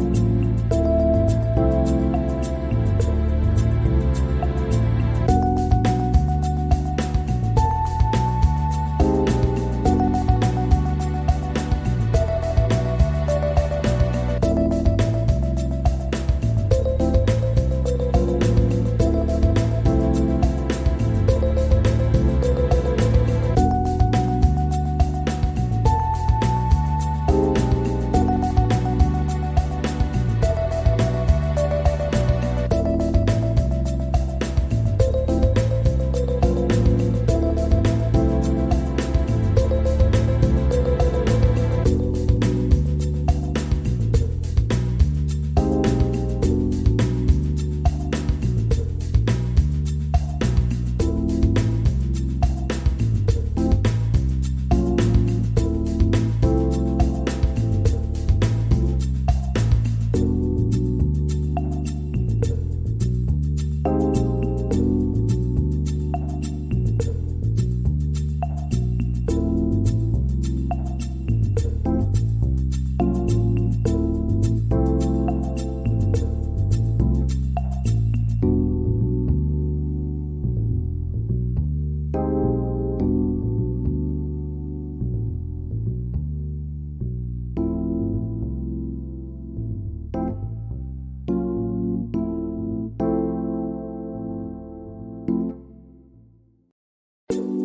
Bye. thank you